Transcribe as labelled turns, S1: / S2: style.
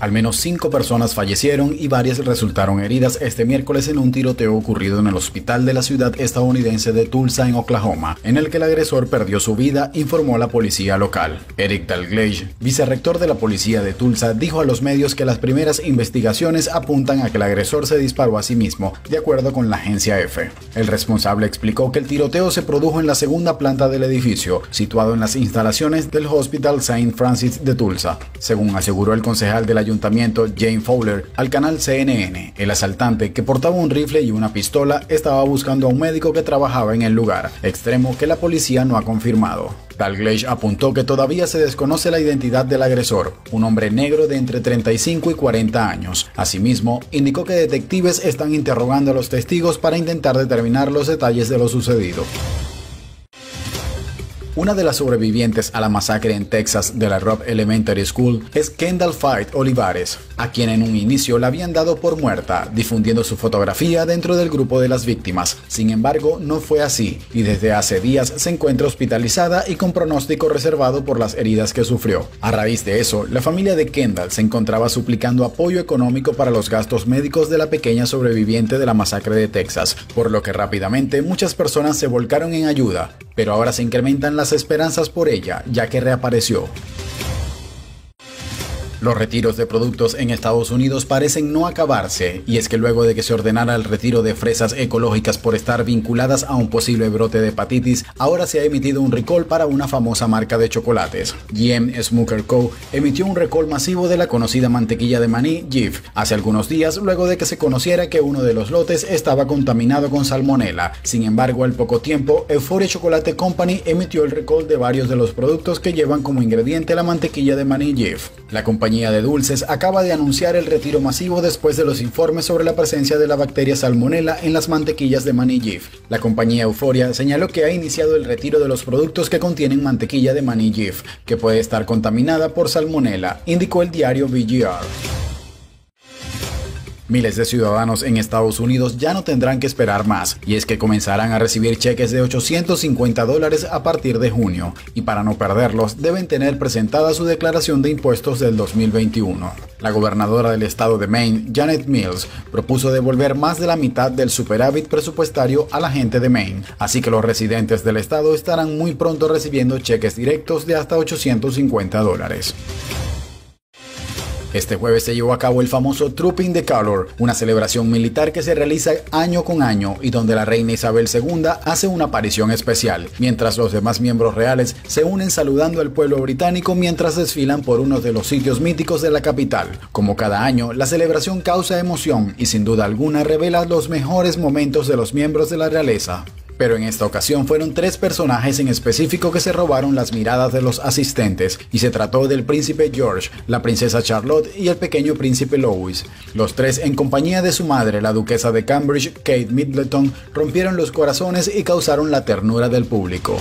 S1: Al menos cinco personas fallecieron y varias resultaron heridas este miércoles en un tiroteo ocurrido en el hospital de la ciudad estadounidense de Tulsa, en Oklahoma, en el que el agresor perdió su vida, informó la policía local. Eric Dalglage, vicerrector de la policía de Tulsa, dijo a los medios que las primeras investigaciones apuntan a que el agresor se disparó a sí mismo, de acuerdo con la agencia F. El responsable explicó que el tiroteo se produjo en la segunda planta del edificio, situado en las instalaciones del Hospital St. Francis de Tulsa. Según aseguró el concejal del ayuntamiento Jane Fowler al canal CNN, el asaltante, que portaba un rifle y una pistola, estaba buscando a un médico que trabajaba en el lugar, extremo que la policía no ha confirmado. Dalglage apuntó que todavía se desconoce la identidad del agresor, un hombre negro de entre 35 y 40 años. Asimismo, indicó que detectives están interrogando a los testigos para intentar determinar los detalles de lo sucedido. Una de las sobrevivientes a la masacre en Texas de la Robb Elementary School es Kendall Fight Olivares, a quien en un inicio la habían dado por muerta, difundiendo su fotografía dentro del grupo de las víctimas. Sin embargo, no fue así, y desde hace días se encuentra hospitalizada y con pronóstico reservado por las heridas que sufrió. A raíz de eso, la familia de Kendall se encontraba suplicando apoyo económico para los gastos médicos de la pequeña sobreviviente de la masacre de Texas, por lo que rápidamente muchas personas se volcaron en ayuda, pero ahora se incrementan las esperanzas por ella, ya que reapareció. Los retiros de productos en Estados Unidos parecen no acabarse, y es que luego de que se ordenara el retiro de fresas ecológicas por estar vinculadas a un posible brote de hepatitis, ahora se ha emitido un recall para una famosa marca de chocolates. GM Smoker Co. emitió un recall masivo de la conocida mantequilla de maní Jif hace algunos días luego de que se conociera que uno de los lotes estaba contaminado con salmonela. Sin embargo, al poco tiempo, Euphoria Chocolate Company emitió el recall de varios de los productos que llevan como ingrediente la mantequilla de maní Jif. La compañía de dulces acaba de anunciar el retiro masivo después de los informes sobre la presencia de la bacteria salmonella en las mantequillas de maní Jif. La compañía Euphoria señaló que ha iniciado el retiro de los productos que contienen mantequilla de maní que puede estar contaminada por salmonella, indicó el diario VGR. Miles de ciudadanos en Estados Unidos ya no tendrán que esperar más, y es que comenzarán a recibir cheques de 850 dólares a partir de junio, y para no perderlos deben tener presentada su declaración de impuestos del 2021. La gobernadora del estado de Maine, Janet Mills, propuso devolver más de la mitad del superávit presupuestario a la gente de Maine, así que los residentes del estado estarán muy pronto recibiendo cheques directos de hasta 850 dólares. Este jueves se llevó a cabo el famoso Trooping the Color, una celebración militar que se realiza año con año y donde la reina Isabel II hace una aparición especial, mientras los demás miembros reales se unen saludando al pueblo británico mientras desfilan por uno de los sitios míticos de la capital. Como cada año, la celebración causa emoción y sin duda alguna revela los mejores momentos de los miembros de la realeza pero en esta ocasión fueron tres personajes en específico que se robaron las miradas de los asistentes, y se trató del príncipe George, la princesa Charlotte y el pequeño príncipe Louis. Los tres, en compañía de su madre, la duquesa de Cambridge, Kate Middleton, rompieron los corazones y causaron la ternura del público.